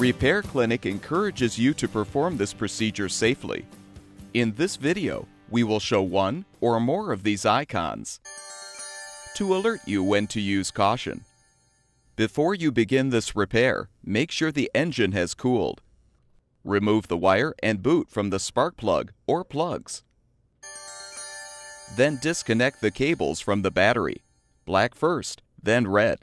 Repair Clinic encourages you to perform this procedure safely. In this video, we will show one or more of these icons to alert you when to use caution. Before you begin this repair, make sure the engine has cooled. Remove the wire and boot from the spark plug or plugs. Then disconnect the cables from the battery, black first, then red.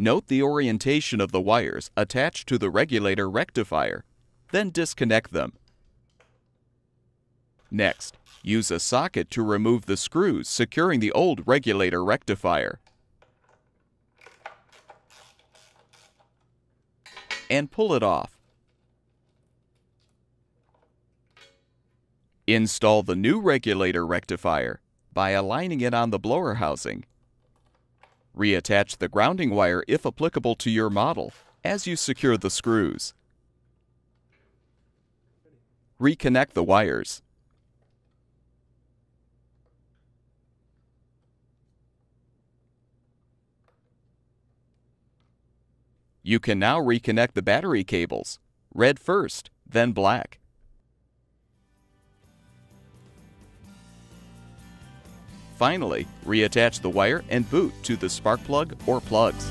Note the orientation of the wires attached to the regulator rectifier, then disconnect them. Next, use a socket to remove the screws securing the old regulator rectifier. And pull it off. Install the new regulator rectifier by aligning it on the blower housing. Reattach the grounding wire if applicable to your model as you secure the screws. Reconnect the wires. You can now reconnect the battery cables, red first, then black. Finally, reattach the wire and boot to the spark plug or plugs.